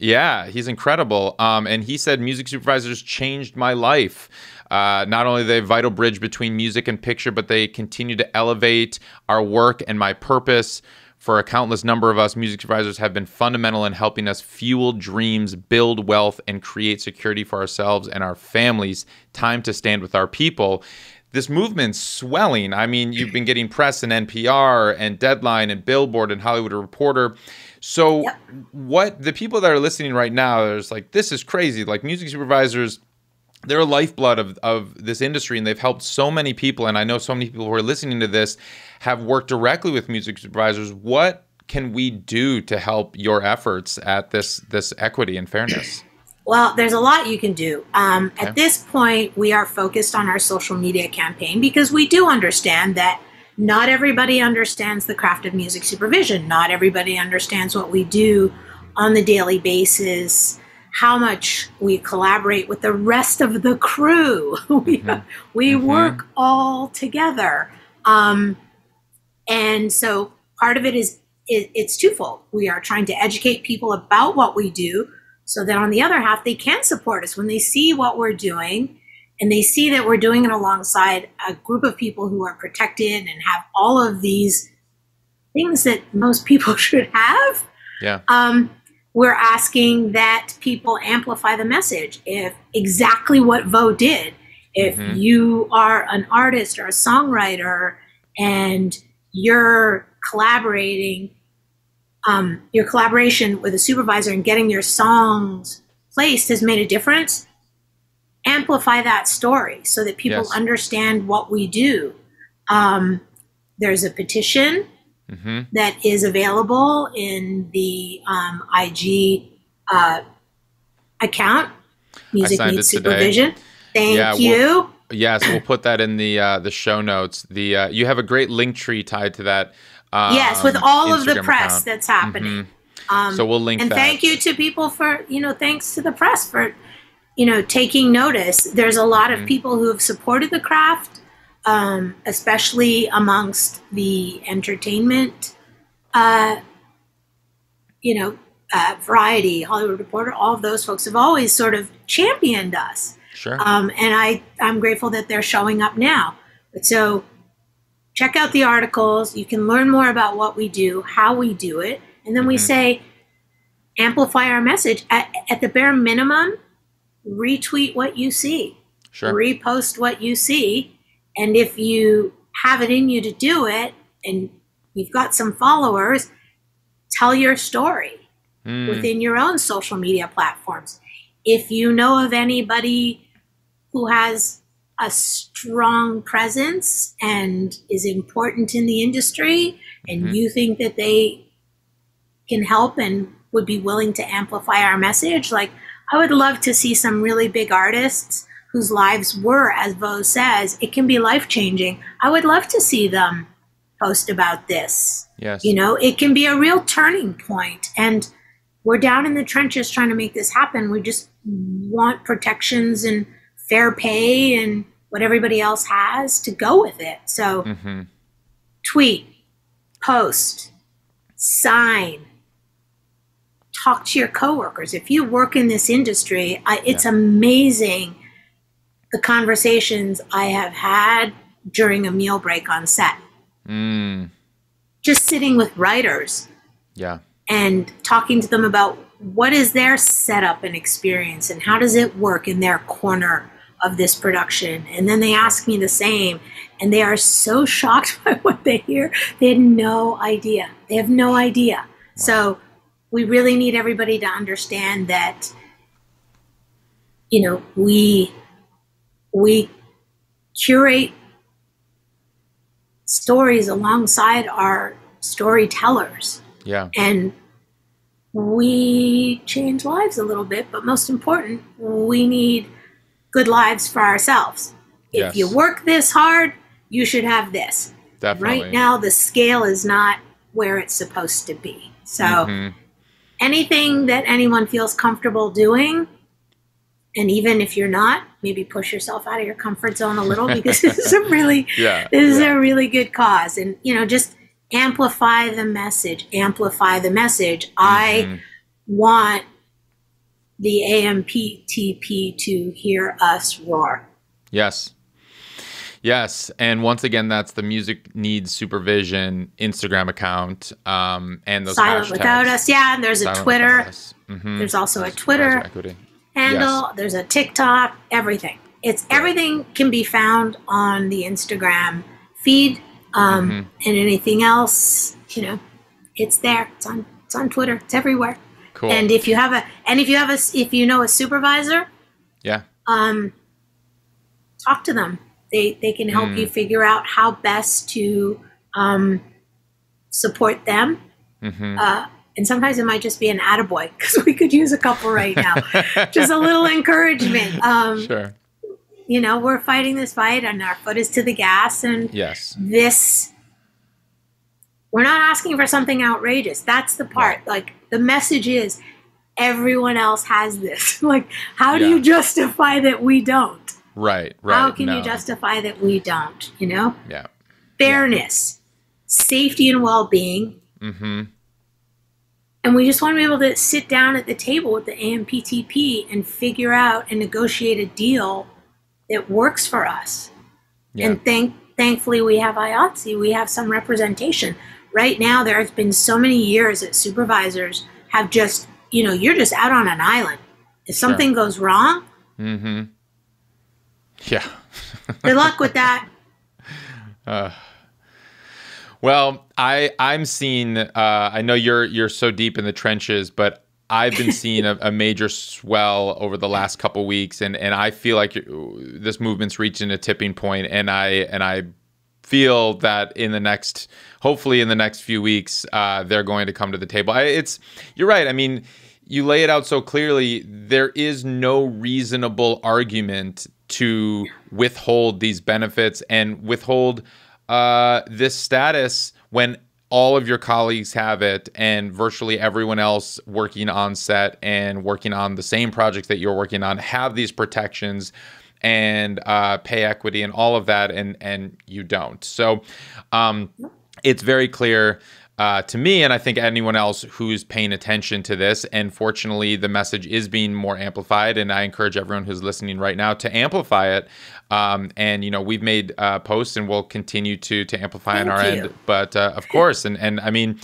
yeah, he's incredible. Um, and he said music supervisors changed my life. Uh, not only they vital bridge between music and picture, but they continue to elevate our work and my purpose. For a countless number of us, music supervisors have been fundamental in helping us fuel dreams, build wealth, and create security for ourselves and our families. Time to stand with our people this movement's swelling. I mean, you've been getting press and NPR and Deadline and Billboard and Hollywood Reporter. So yep. what the people that are listening right now, there's like, this is crazy. Like music supervisors, they're a lifeblood of, of this industry and they've helped so many people. And I know so many people who are listening to this have worked directly with music supervisors. What can we do to help your efforts at this this equity and fairness? Well, there's a lot you can do. Um, okay. At this point, we are focused on our social media campaign because we do understand that not everybody understands the craft of music supervision. Not everybody understands what we do on the daily basis, how much we collaborate with the rest of the crew. we mm-hmm. we mm-hmm. work all together. Um, and so part of it is it, it's twofold. We are trying to educate people about what we do so that on the other half, they can support us when they see what we're doing and they see that we're doing it alongside a group of people who are protected and have all of these things that most people should have. Yeah. Um, we're asking that people amplify the message. If exactly what Vo did, if Mhm. you are an artist or a songwriter and you're collaborating, um, your collaboration with a supervisor and getting your songs placed has made a difference, amplify that story so that people Yes. understand what we do. Um, there's a petition hmm that is available in the um, IG uh, account. Music needs supervision. Thank Yeah, we'll- you. Yes, we'll put that in the uh, the show notes. The uh, you have a great link tree tied to that. Um, yes, with all of the press account. that's happening. Mhm. Um, So we'll link and that. thank you to people for you know thanks to the press for you know taking notice. There's a lot of people who have supported the craft, um, especially amongst the entertainment, uh, you know, uh, Variety, Hollywood Reporter. All of those folks have always sort of championed us. Sure. Um, and I, I'm grateful that they're showing up now. But so check out the articles. You can learn more about what we do, how we do it. And then we Mhm. say, amplify our message. At, at the bare minimum, retweet what you see, sure. repost what you see. And if you have it in you to do it and you've got some followers, tell your story Mm, within your own social media platforms. If you know of anybody who has a strong presence and is important in the industry, and Mhm. you think that they can help and would be willing to amplify our message, like I would love to see some really big artists whose lives were, as Vo says, it can be life changing. I would love to see them post about this yes. you know it can be a real turning point. and we're down in the trenches trying to make this happen we just want protections and fair pay and what everybody else has to go with it so hmm tweet post sign talk to your coworkers. If you work in this industry I, it's amazing the conversations i have had during a meal break on set. Mm, just sitting with writers yeah. and talking to them about what is their setup and experience and how does it work in their corner of this production. And then they ask me the same and they are so shocked by what they hear. They had no idea. They have no idea. So we really need everybody to understand that you know we we curate stories alongside our storytellers Yeah. and we change lives a little bit but most important we need good lives for ourselves Yes. if you work this hard you should have this Definitely. right now the scale is not where it's supposed to be so Mhm. Anything that anyone feels comfortable doing and even if you're not maybe push yourself out of your comfort zone a little because this is a really Yeah. this is yeah. a really good cause and you know just amplify the message amplify the message i Mhm. want the amptp to hear us roar Yes. Yes. And once again, that's the Music Needs Supervision Instagram account. Um, and those silent hashtags. without us yeah and there's a twitter. Mhm. there's also a twitter handle there's a tiktok everything it's everything can be found on the instagram feed um, Mhm. and anything else you know it's there it's on it's on twitter it's everywhere Cool. and if you have a and if you have a, if you know a supervisor yeah. um, talk to them. They they can help Mm. you figure out how best to um, support them. hmm Uh, and sometimes it might just be an attaboy because we could use a couple right now. just a little encouragement. Um, sure. You know, we're fighting this fight and our foot is to the gas, and Yes. this we're not asking for something outrageous. That's the part. Like the message is everyone else has this. like, how do Yeah. you justify that we don't? Right. Right. How can no. you justify that we don't? You know, Yeah. fairness, safety, and well-being, Mm-hmm. and we just want to be able to sit down at the table with the AMPTP and figure out and negotiate a deal that works for us. Yeah. And thank thankfully we have IATSE, we have some representation. Right now, there has been so many years that supervisors have just you know, you're just out on an island. If something sure. goes wrong, mm-hmm. Yeah, good luck with that. Uh, well, I I'm seeing. Uh, I know you're you're so deep in the trenches, but I've been seeing a, a, major swell over the last couple weeks, and and I feel like this movement's reaching a tipping point, and I and I feel that in the next, hopefully in the next few weeks, uh, they're going to come to the table. I, it's you're right. I mean, you lay it out so clearly. There is no reasonable argument to withhold these benefits and withhold uh, this status when all of your colleagues have it and virtually everyone else working on set and working on the same project that you're working on have these protections and uh, pay equity and all of that and and you don't. So um, it's very clear uh, to me, and I think anyone else who's paying attention to this. And fortunately, the message is being more amplified, and I encourage everyone who's listening right now to amplify it. Um, and you know, we've made uh, posts, and we'll continue to to amplify Thank on our you. end. But uh, of course, and and I mean,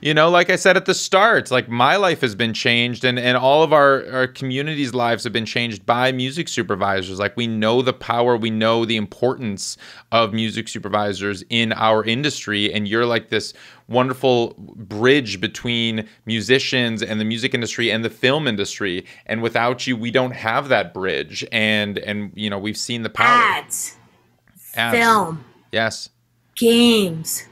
you know, like I said at the start, like my life has been changed, and and all of our our communities' lives have been changed by music supervisors. Like we know the power, we know the importance of music supervisors in our industry, and you're like this wonderful bridge between musicians and the music industry and the film industry and without you we don't have that bridge and and you know we've seen the power ads, ads. film yes games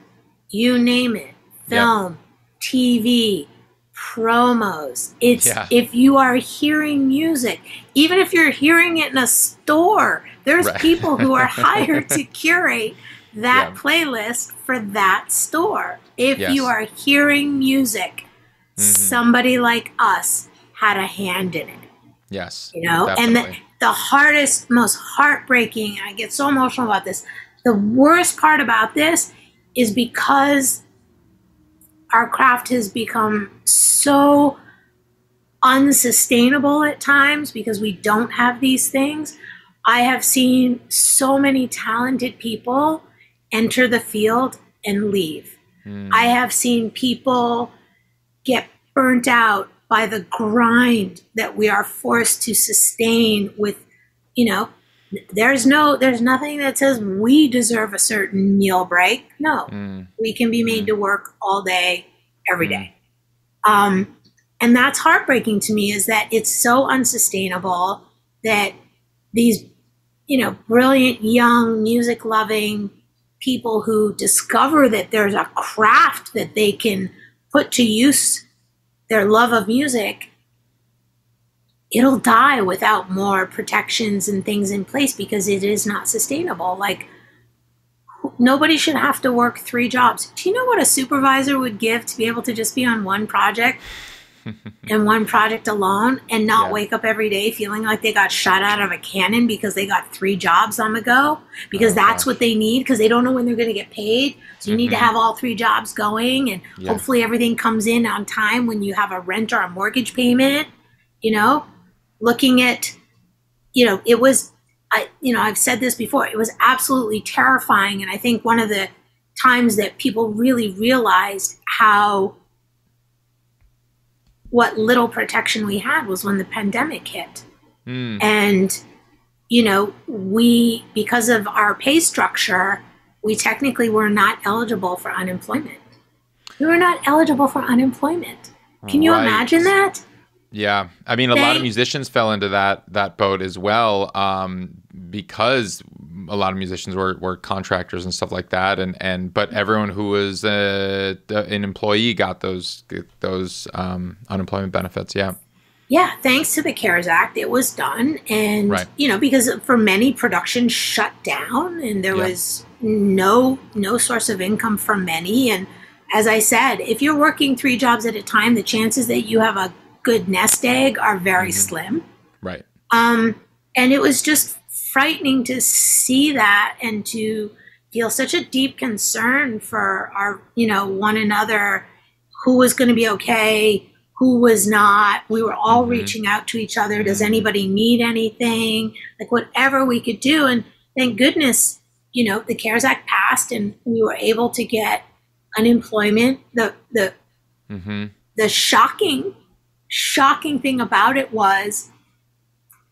you name it film yep. tv promos it's yeah. if you are hearing music even if you're hearing it in a store there's right. people who are hired to curate that yeah. playlist for that store. If yes. you are hearing music, mm-hmm. somebody like us had a hand in it. Yes. You know, definitely. and the, the hardest, most heartbreaking, I get so emotional about this. The worst part about this is because our craft has become so unsustainable at times because we don't have these things. I have seen so many talented people enter the field and leave. Mm. I have seen people get burnt out by the grind that we are forced to sustain with, you know, there's no there's nothing that says we deserve a certain meal break. No. Mm. We can be made mm. to work all day every hmm. day. Um and that's heartbreaking to me is that it's so unsustainable that these you know brilliant young music loving people who discover that there's a craft that they can put to use their love of music, it'll die without more protections and things in place because it is not sustainable. Like, nobody should have to work three jobs. Do you know what a supervisor would give to be able to just be on one project? In one project alone and not yeah. wake up every day feeling like they got shot out of a cannon because they got three jobs on the go because oh, that's gosh. what they need because they don't know when they're going to get paid so you mm-hmm. need to mm-hmm. have all three jobs going and yeah. hopefully everything comes in on time when you have a rent or a mortgage payment you know looking at you know it was i you know i've said this before it was absolutely terrifying and i think one of the times that people really realized how what little protection we had was when the pandemic hit. Mm. And, you know, we, because of our pay structure, we technically were not eligible for unemployment. We were not eligible for unemployment. Can you right. imagine that? Yeah, I mean, a lot of musicians fell into that that boat as well, um, because a lot of musicians were, were contractors and stuff like that, and, and but everyone who was uh, an employee got those those um, unemployment benefits. Yeah. Yeah, thanks to the CARES Act, it was done, and right. you know because for many production shut down, and there yeah. was no no source of income for many, and as I said, if you're working three jobs at a time, the chances that you have a good nest egg are very mm-hmm. slim. Right. Um, and it was just frightening to see that and to feel such a deep concern for our, you know, one another, who was going to be okay, who was not. We were all mm-hmm. reaching out to each other. Does mm-hmm. anybody need anything? Like whatever we could do. And thank goodness, you know, the CARES Act passed and we were able to get unemployment. The the mm-hmm. the shocking shocking thing about it was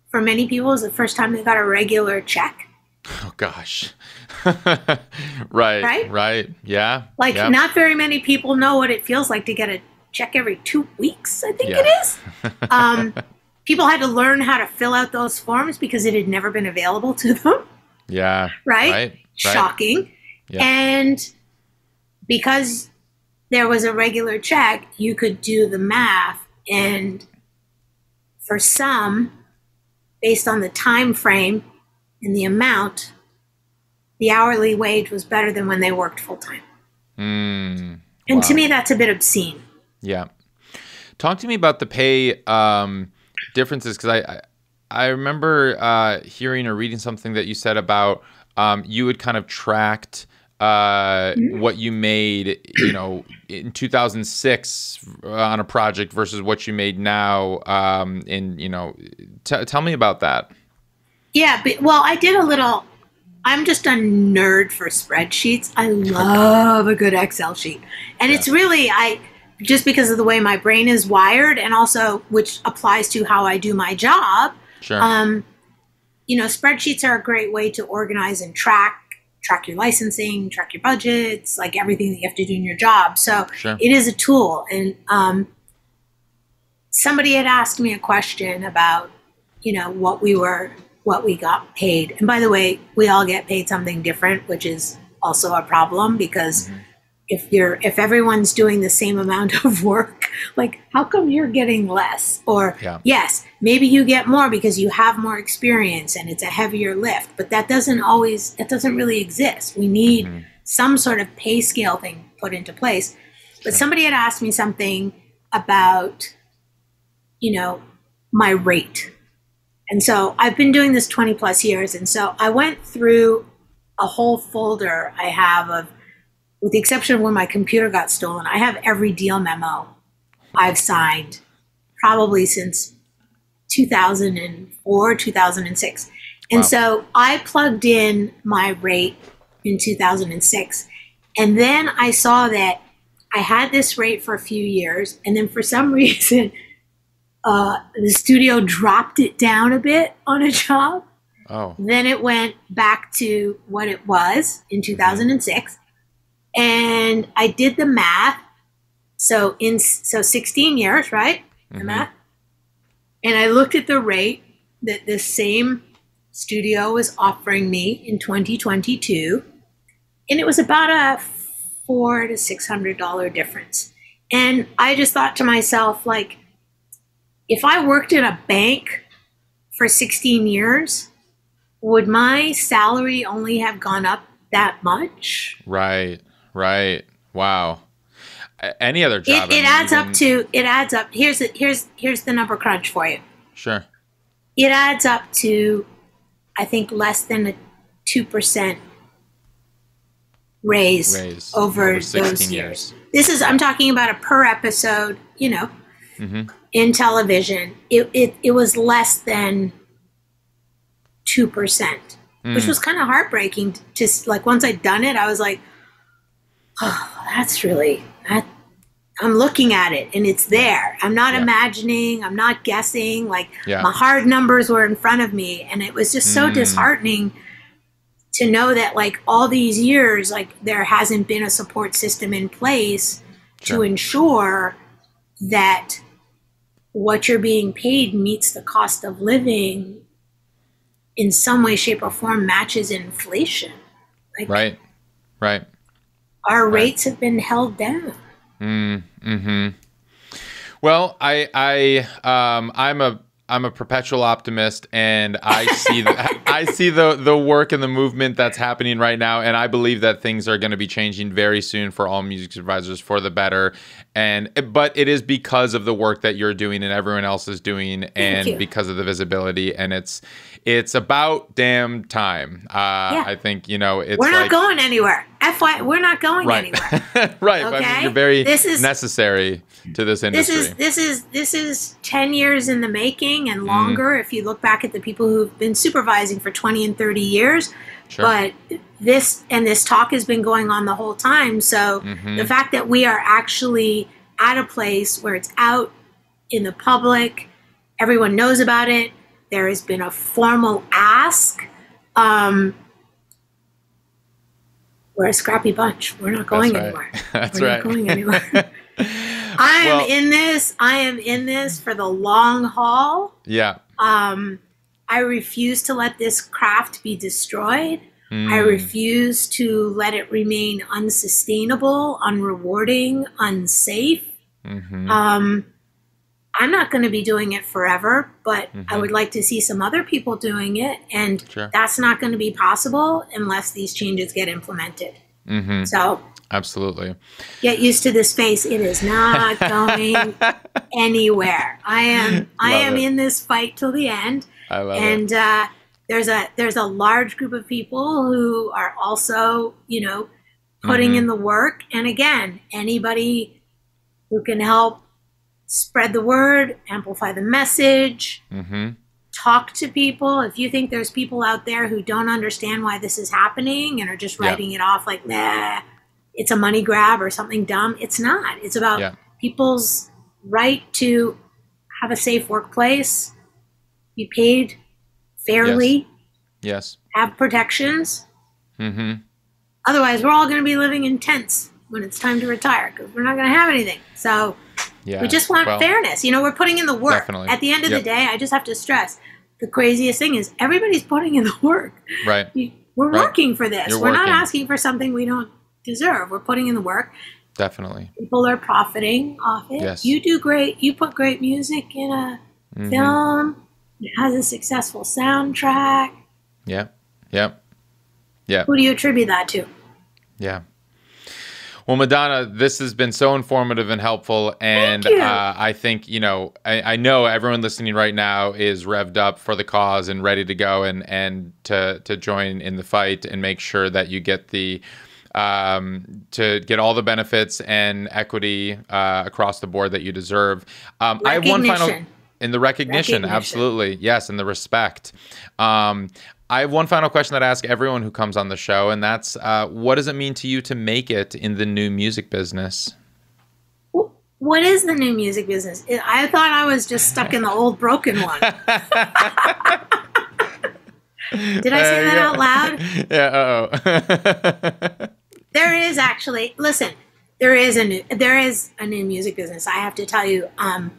for many people was the first time they got a regular check. Oh gosh. right. Right. Right. Yeah. Like yeah. not very many people know what it feels like to get a check every two weeks, I think yeah. it is. Um, people had to learn how to fill out those forms because it had never been available to them. Yeah. Right? right. Shocking. Yeah. And because there was a regular check, you could do the math and for some based on the time frame and the amount the hourly wage was better than when they worked full time. Mm, and wow. to me, that's a bit obscene. Yeah. Talk to me about the pay um, differences because I, I, I remember uh, hearing or reading something that you said about um, you had kind of tracked uh, what you made, you know, in 2006 on a project versus what you made now. Um, in you know, t- tell me about that. Yeah, but, well, I did a little. I'm just a nerd for spreadsheets. I love a good Excel sheet, and yeah. it's really I just because of the way my brain is wired, and also which applies to how I do my job. Sure. Um, you know, spreadsheets are a great way to organize and track track your licensing, track your budgets, like everything that you have to do in your job. So sure. it is a tool. And um, somebody had asked me a question about, you know, what we were, what we got paid. And by the way, we all get paid something different, which is also a problem because mm-hmm if you're if everyone's doing the same amount of work like how come you're getting less? Or yeah. yes maybe you get more because you have more experience and it's a heavier lift but that doesn't always that doesn't really exist. We need mm-hmm. some sort of pay scale thing put into place. But somebody had asked me something about you know my rate. And so i've been doing this 20 plus years and so i went through a whole folder i have of with the exception of when my computer got stolen, I have every deal memo I've signed probably since 2004, 2006. And wow. so I plugged in my rate in 2006. And then I saw that I had this rate for a few years. And then for some reason, uh, the studio dropped it down a bit on a job. Oh. Then it went back to what it was in 2006 and I did the math. So in so 16 years, right? The mm-hmm. math. And I looked at the rate that this same studio was offering me in 2022, and it was about a four to six hundred dollar difference. And I just thought to myself, like, if I worked in a bank for 16 years, would my salary only have gone up that much? Right. Right. Wow. Any other job? It, it adds even... up to. It adds up. Here's the here's here's the number crunch for you. Sure. It adds up to, I think, less than a two percent raise, raise over, over those years. years. This is I'm talking about a per episode. You know, mm-hmm. in television, it, it it was less than two percent, mm. which was kind of heartbreaking. Just like once I'd done it, I was like, oh, that's really that I'm looking at it and it's there. I'm not yeah. imagining, I'm not guessing. Like yeah. my hard numbers were in front of me and it was just so mm. disheartening to know that like all these years like there hasn't been a support system in place sure. to ensure that what you're being paid meets the cost of living in some way shape or form matches inflation. Like, right. Right our right. rates have been held down. Mm, hmm Well, I, I, um, I'm a, I'm a perpetual optimist, and I see the, I see the the work and the movement that's happening right now, and I believe that things are going to be changing very soon for all music supervisors for the better. And but it is because of the work that you're doing and everyone else is doing, and because of the visibility, and it's it's about damn time. Uh, yeah. I think you know it's. We're not like, going anywhere. FY, we're not going right. anywhere. right, okay? I mean, you're very this is, necessary to this industry. This is this is this is ten years in the making and mm-hmm. longer. Mm. If you look back at the people who've been supervising for twenty and thirty years, sure. but this and this talk has been going on the whole time. So mm-hmm. the fact that we are actually at a place where it's out in the public. Everyone knows about it. There has been a formal ask. Um, we're a scrappy bunch. We're not going That's right. anywhere. That's we're right. not going anywhere. I am Well- in this. I am in this for the long haul. yeah. Um, I refuse to let this craft be destroyed. I Mm. refuse to let it remain unsustainable, unrewarding, unsafe. Mhm. Um, I'm not going to be doing it forever, but I Mhm. would like to see some other people doing it. And Sure. that's not going to be possible unless these changes get implemented. Mhm. So Absolutely. get used to this face. It is not going anywhere. I am I Love am it. in this fight till the end. I love it. and uh, there's a there's a large group of people who are also you know putting Mhm. in the work and again anybody who can help spread the word amplify the message Mm-hmm. talk to people if you think there's people out there who don't understand why this is happening and are just writing it off like nah it's a money grab or something dumb it's not it's about people's right to have a safe workplace be paid fairly Yes. have protections. Mm-hmm. Otherwise, we're all going to be living in tents when it's time to retire because we're not going to have anything. So Yeah. we just want Well, fairness. You know, we're putting in the work. Definitely. At the end of Yep. the day, I just have to stress the craziest thing is everybody's putting in the work. Right. We're Right. working for this. You're we're not asking for something we don't deserve. We're putting in the work. Definitely. People are profiting off it. Yes. You do great. You put great music in a Mhm. film. It has a successful soundtrack. Yep. Yep. Yep. Who do you attribute that to? Yeah. Well, Madonna, this has been so informative and helpful, and uh, I think you know, I, I know everyone listening right now is revved up for the cause and ready to go and and to to join in the fight and make sure that you get the um, to get all the benefits and equity uh, across the board that you deserve. Um, I have one final in the recognition, Recognition. absolutely yes, and the respect. Um, I have one final question that I ask everyone who comes on the show, and that's uh, what does it mean to you to make it in the new music business? What is the new music business? I thought I was just stuck in the old broken one. Did I say that out loud? Yeah. Uh There is actually listen. There is a new there is a new music business. I have to tell you. Um,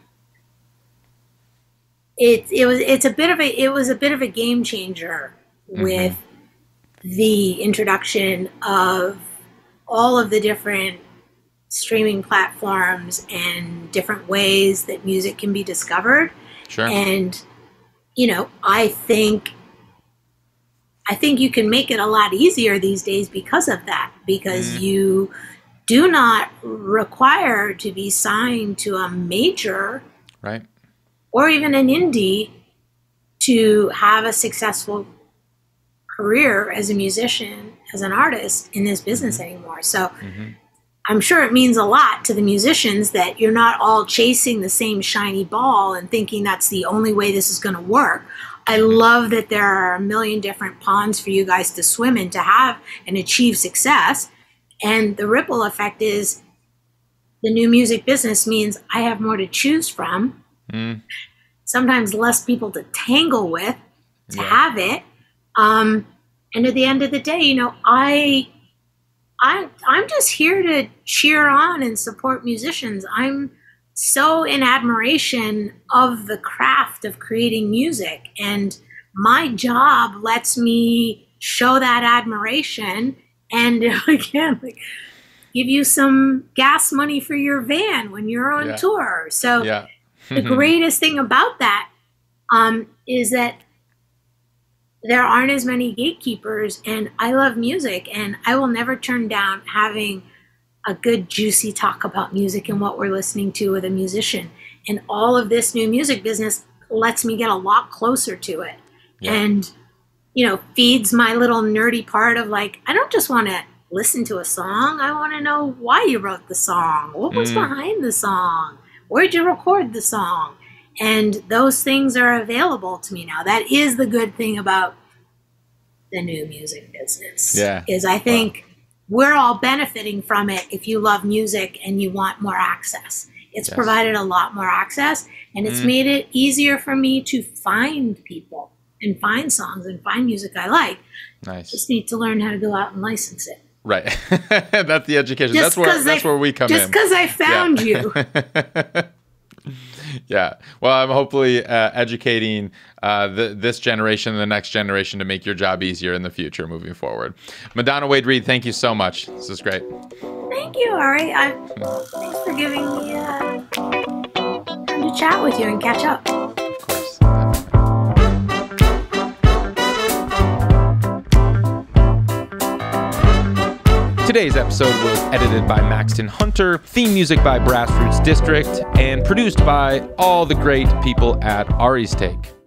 it it was it's a bit of a it was a bit of a game changer with the introduction of all of the different streaming platforms and different ways that music can be discovered. Sure. and you know i think i think you can make it a lot easier these days because of that because Mm. you do not require to be signed to a major right. or even an indie to have a successful career as a musician as an artist in this business anymore so Mhm. I'm sure it means a lot to the musicians that you're not all chasing the same shiny ball and thinking that's the only way this is going to work. I love that there are a million different ponds for you guys to swim in to have and achieve success. And the ripple effect is the new music business means I have more to choose from, Mm, sometimes less people to tangle with to Yeah. have it. Um, and at the end of the day, you know, I I I'm just here to cheer on and support musicians. I'm so in admiration of the craft of creating music and my job lets me show that admiration and again like give you some gas money for your van when you're on Yeah. tour. So yeah. the greatest thing about that um, is that there aren't as many gatekeepers and i love music and i will never turn down having a good juicy talk about music and what we're listening to with a musician. And all of this new music business lets me get a lot closer to it Yeah. and you know feeds my little nerdy part of like i don't just want to listen to a song. I want to know why you wrote the song. What was Mm. behind the song? Where'd you record the song and those things are available to me now that is the good thing about the new music business Yeah. is i think we're all benefiting from it if you love music and you want more access It's Yes. provided a lot more access and it's Mm. made it easier for me to find people and find songs and find music I like. Nice. Just need to learn how to go out and license it. Right. that's the education. Just that's where that's I- where we come Just in. Just because I found you. yeah. Well, I'm hopefully uh, educating uh, the, this generation and the next generation to make your job easier in the future moving forward. Madonna Wade Reed, thank you so much. This is great. Thank you, Ari. I, thanks for giving me uh, time to chat with you and catch up. Today's episode was edited by Maxton Hunter, theme music by Brass Roots District, and produced by all the great people at Ari's Take.